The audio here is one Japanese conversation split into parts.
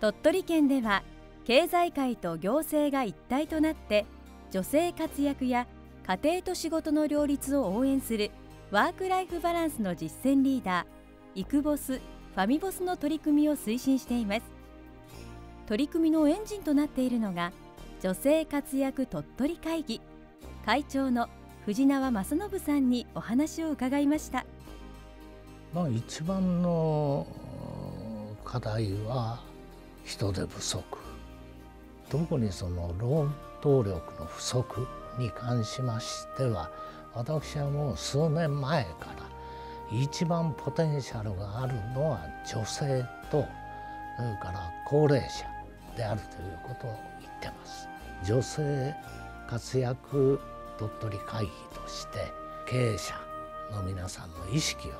鳥取県では経済界と行政が一体となって女性活躍や家庭と仕事の両立を応援するワークライフバランスの実践リーダーイクボスファミボスの取り組みを推進しています。取り組みのエンジンとなっているのが女性活躍鳥取会議。会長の藤縄正信さんにお話を伺いました。まあ一番の課題は人手不足。特にその労働力の不足に関しましては私はもう数年前から一番ポテンシャルがあるのは女性とそれから高齢者であるということを言ってます。女性活躍鳥取会議として経営者の皆さんの意識を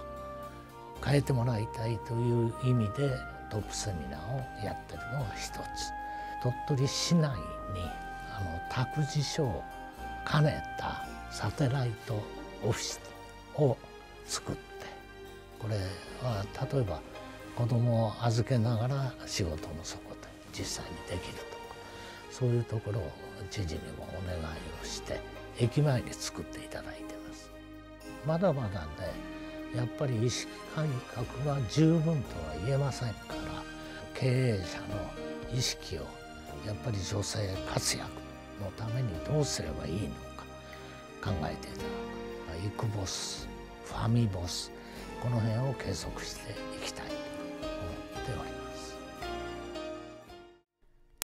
変えてもらいたいという意味でトップセミナーをやってるのが一つ鳥取市内にあの託児所を兼ねたサテライトオフィスを作ってこれは例えば子供を預けながら仕事もそこで実際にできるとかそういうところを知事にもお願いをして駅前に作っていただいてます。まだまだねやっぱり意識改革は十分とは言えませんから経営者の意識をやっぱり女性活躍のためにどうすればいいのか考えていただく。イクボスファミボスこの辺を継続していきたい。